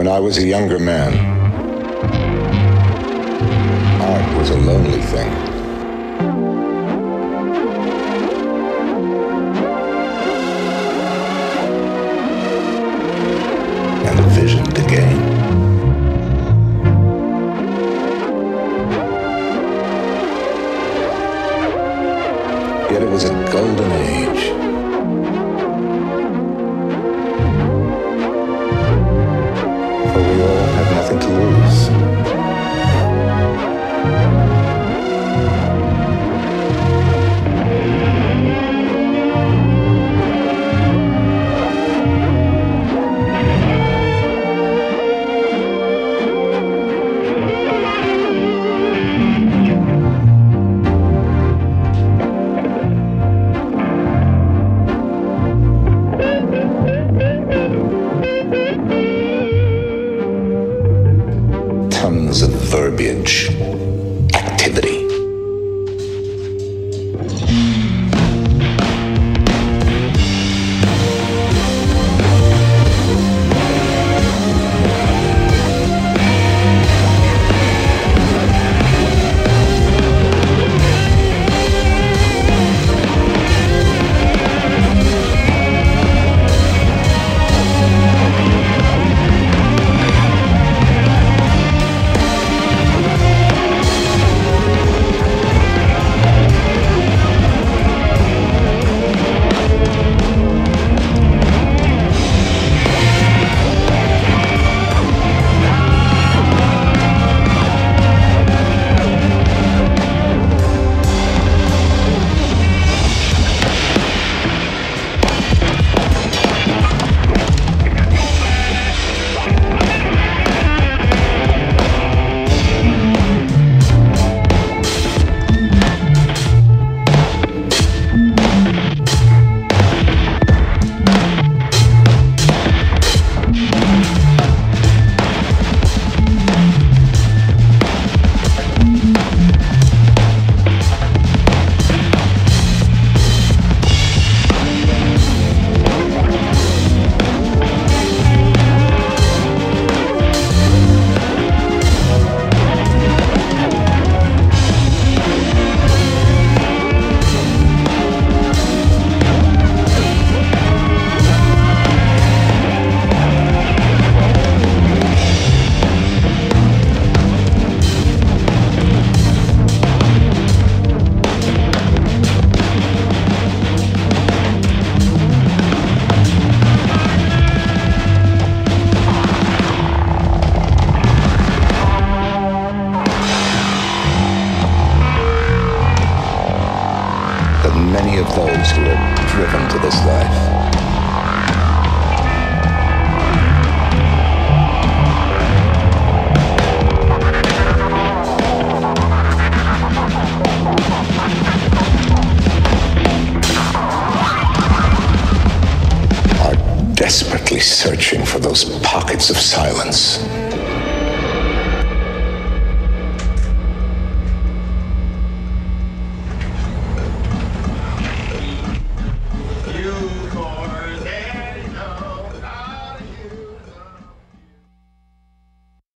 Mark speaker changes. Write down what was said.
Speaker 1: When I was a younger man, art was a lonely thing. And a vision to gain. Yet it was a golden age. Of verbiage, those who are driven to this life. Are desperately searching for those pockets of silence